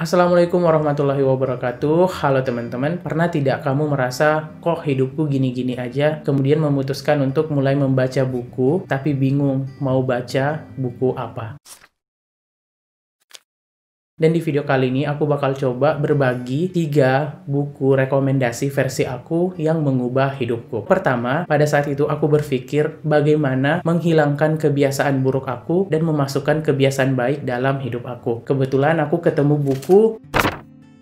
Assalamualaikum warahmatullahi wabarakatuh. Halo teman-teman, pernah tidak kamu merasa kok hidupku gini-gini aja, kemudian memutuskan untuk mulai membaca buku, tapi bingung mau baca buku apa? Dan di video kali ini aku bakal coba berbagi tiga buku rekomendasi versi aku yang mengubah hidupku. Pertama, pada saat itu aku berpikir bagaimana menghilangkan kebiasaan buruk aku dan memasukkan kebiasaan baik dalam hidup aku. Kebetulan aku ketemu buku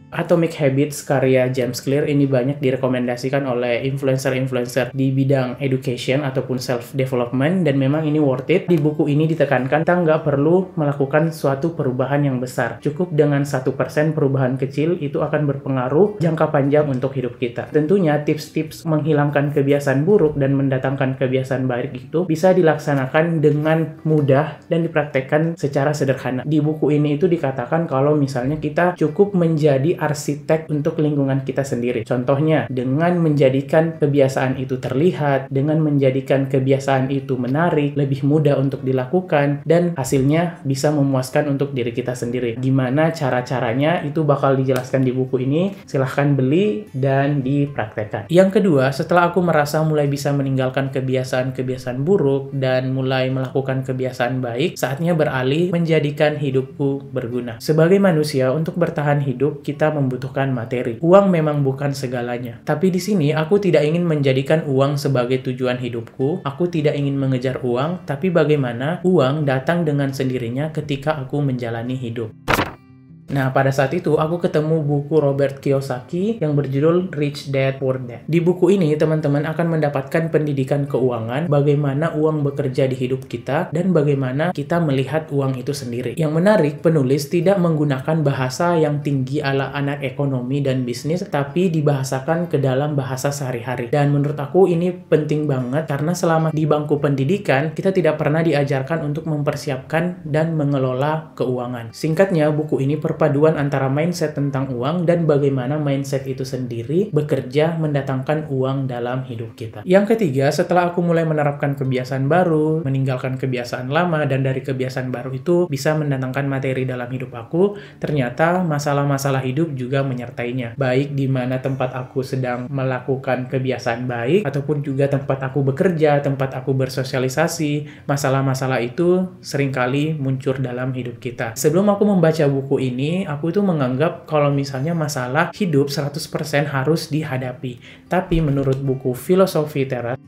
Atomic Habits karya James Clear ini banyak direkomendasikan oleh influencer-influencer di bidang education ataupun self-development dan memang ini worth it. Di buku ini ditekankan kita nggak perlu melakukan suatu perubahan yang besar. Cukup dengan satu persen perubahan kecil itu akan berpengaruh jangka panjang untuk hidup kita. Tentunya tips-tips menghilangkan kebiasaan buruk dan mendatangkan kebiasaan baik itu bisa dilaksanakan dengan mudah dan dipraktekkan secara sederhana. Di buku ini itu dikatakan kalau misalnya kita cukup menjadi arsitek untuk lingkungan kita sendiri. Contohnya, dengan menjadikan kebiasaan itu terlihat, dengan menjadikan kebiasaan itu menarik, lebih mudah untuk dilakukan, dan hasilnya bisa memuaskan untuk diri kita sendiri. Gimana cara-caranya itu bakal dijelaskan di buku ini, silahkan beli dan dipraktekkan. Yang kedua, setelah aku merasa mulai bisa meninggalkan kebiasaan-kebiasaan buruk dan mulai melakukan kebiasaan baik, saatnya beralih menjadikan hidupku berguna. Sebagai manusia, untuk bertahan hidup, kita membutuhkan materi. Uang memang bukan segalanya. Tapi di sini aku tidak ingin menjadikan uang sebagai tujuan hidupku. Aku tidak ingin mengejar uang, tapi bagaimana uang datang dengan sendirinya ketika aku menjalani hidup. Nah, pada saat itu aku ketemu buku Robert Kiyosaki yang berjudul Rich Dad Poor Dad. Di buku ini, teman-teman akan mendapatkan pendidikan keuangan, bagaimana uang bekerja di hidup kita, dan bagaimana kita melihat uang itu sendiri. Yang menarik, penulis tidak menggunakan bahasa yang tinggi ala anak ekonomi dan bisnis, tapi dibahasakan ke dalam bahasa sehari-hari. Dan menurut aku ini penting banget karena selama di bangku pendidikan, kita tidak pernah diajarkan untuk mempersiapkan dan mengelola keuangan. Singkatnya, buku ini per perpaduan antara mindset tentang uang dan bagaimana mindset itu sendiri bekerja mendatangkan uang dalam hidup kita. Yang ketiga, setelah aku mulai menerapkan kebiasaan baru, meninggalkan kebiasaan lama, dan dari kebiasaan baru itu bisa mendatangkan materi dalam hidup aku, ternyata masalah-masalah hidup juga menyertainya. Baik di mana tempat aku sedang melakukan kebiasaan baik, ataupun juga tempat aku bekerja, tempat aku bersosialisasi, masalah-masalah itu sering kali muncul dalam hidup kita. Sebelum aku membaca buku aku itu menganggap kalau misalnya masalah hidup 100% harus dihadapi. Tapi menurut buku Filosofi Teras,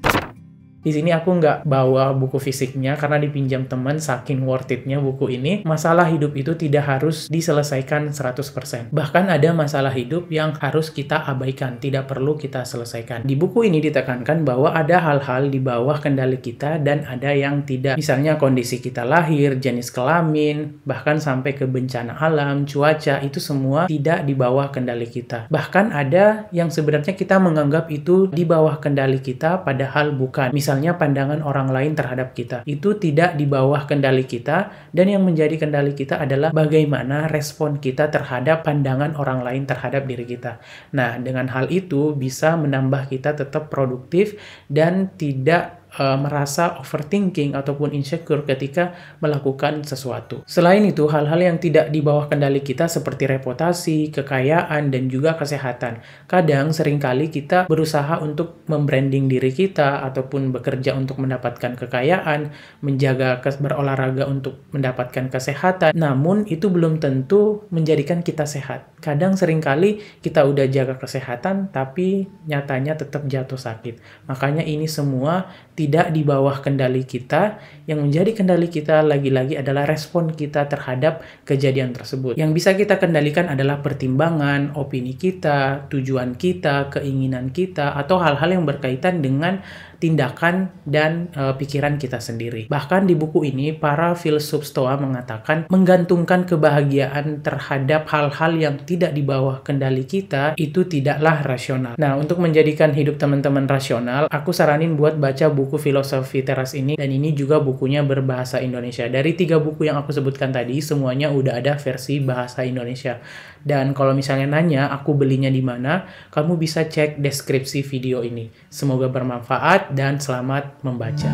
di sini aku nggak bawa buku fisiknya karena dipinjam teman saking worth it-nya buku ini. Masalah hidup itu tidak harus diselesaikan 100%. Bahkan ada masalah hidup yang harus kita abaikan, tidak perlu kita selesaikan. Di buku ini ditekankan bahwa ada hal-hal di bawah kendali kita dan ada yang tidak. Misalnya kondisi kita lahir, jenis kelamin, bahkan sampai ke bencana alam, cuaca, itu semua tidak di bawah kendali kita. Bahkan ada yang sebenarnya kita menganggap itu di bawah kendali kita padahal bukan. Misalnya misalnya pandangan orang lain terhadap kita. Itu tidak di bawah kendali kita dan yang menjadi kendali kita adalah bagaimana respon kita terhadap pandangan orang lain terhadap diri kita. Nah, dengan hal itu bisa menambah kita tetap produktif dan tidak uh, merasa overthinking ataupun insecure ketika melakukan sesuatu. Selain itu, hal-hal yang tidak di bawah kendali kita seperti reputasi, kekayaan, dan juga kesehatan. Kadang sering kali kita berusaha untuk membranding diri kita ataupun bekerja untuk mendapatkan kekayaan, menjaga berolahraga untuk mendapatkan kesehatan, namun itu belum tentu menjadikan kita sehat. Kadang sering kali kita udah jaga kesehatan, tapi nyatanya tetap jatuh sakit. Makanya ini semua tidak di bawah kendali kita. Yang menjadi kendali kita lagi-lagi adalah respon kita terhadap kejadian tersebut. Yang bisa kita kendalikan adalah pertimbangan, opini kita, tujuan kita, keinginan kita, atau hal-hal yang berkaitan dengan tindakan dan e, pikiran kita sendiri. Bahkan di buku ini, para filsuf Stoa mengatakan menggantungkan kebahagiaan terhadap hal-hal yang tidak di bawah kendali kita itu tidaklah rasional. Nah, untuk menjadikan hidup teman-teman rasional, aku saranin buat baca buku filosofi teras ini dan ini juga bukunya berbahasa Indonesia. Dari tiga buku yang aku sebutkan tadi, semuanya udah ada versi bahasa Indonesia. Dan kalau misalnya nanya aku belinya di mana, kamu bisa cek deskripsi video ini. Semoga bermanfaat dan selamat membaca.